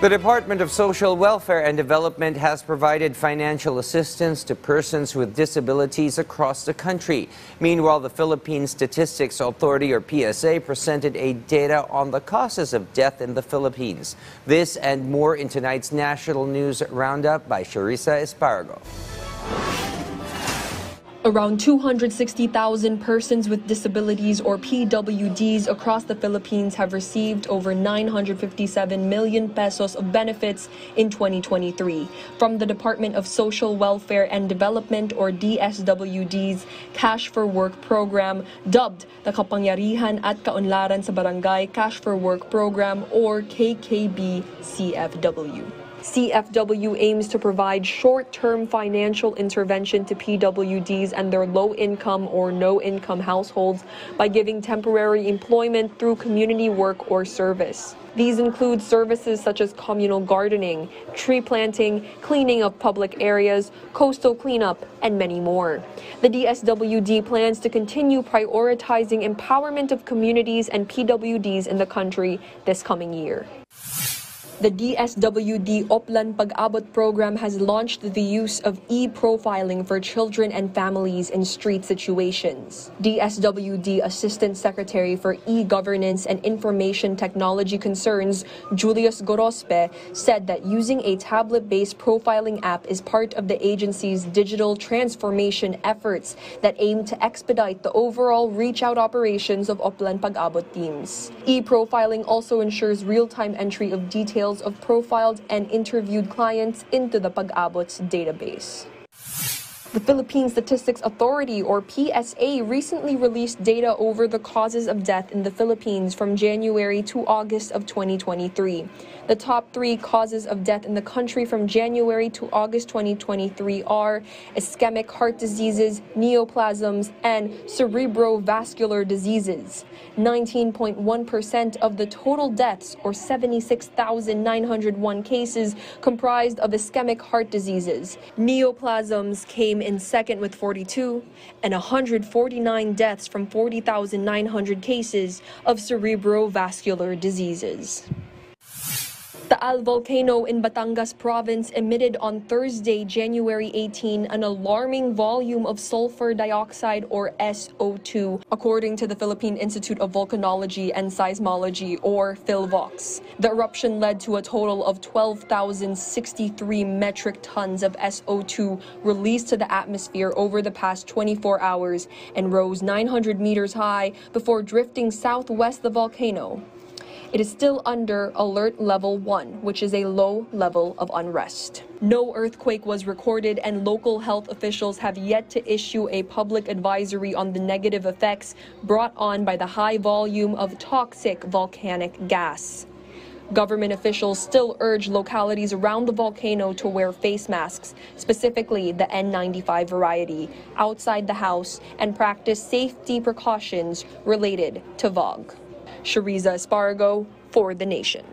The Department of Social Welfare and Development has provided financial assistance to persons with disabilities across the country. Meanwhile, the Philippine Statistics Authority or PSA presented a data on the causes of death in the Philippines. This and more in tonight's national news roundup by Sharissa Espargo. Around 260,000 persons with disabilities or PWDs across the Philippines have received over 957 million pesos of benefits in 2023 from the Department of Social Welfare and Development or DSWD's Cash for Work program dubbed the Kapangyarihan at Kaunlaran sa Barangay Cash for Work program or KKB CFW. CFW aims to provide short-term financial intervention to PWDs and their low-income or no-income households by giving temporary employment through community work or service. These include services such as communal gardening, tree planting, cleaning of public areas, coastal cleanup, and many more. The DSWD plans to continue prioritizing empowerment of communities and PWDs in the country this coming year. The DSWD Oplan Pag-abot program has launched the use of e-profiling for children and families in street situations. DSWD Assistant Secretary for E-Governance and Information Technology Concerns, Julius Gorospe, said that using a tablet-based profiling app is part of the agency's digital transformation efforts that aim to expedite the overall reach-out operations of Oplan Pag-abot teams. E-profiling also ensures real-time entry of details details of profiled and interviewed clients into the Pag-abot's database. The Philippine Statistics Authority, or PSA, recently released data over the causes of death in the Philippines from January to August of 2023. The top three causes of death in the country from January to August 2023 are ischemic heart diseases, neoplasms, and cerebrovascular diseases. 19.1% of the total deaths, or 76,901 cases, comprised of ischemic heart diseases. Neoplasms came came in second with 42, and 149 deaths from 40,900 cases of cerebrovascular diseases. Taal volcano in Batangas province emitted on Thursday, January 18, an alarming volume of sulfur dioxide or SO2, according to the Philippine Institute of Volcanology and Seismology or Phivolcs. The eruption led to a total of 12,063 metric tons of SO2 released to the atmosphere over the past 24 hours and rose 900 meters high before drifting southwest the volcano. It is still under alert level 1, which is a low level of unrest. No earthquake was recorded, and local health officials have yet to issue a public advisory on the negative effects brought on by the high volume of toxic volcanic gas. Government officials still urge localities around the volcano to wear face masks, specifically the N95 variety, outside the house and practice safety precautions related to VOG. Shariza Espargo for The Nation.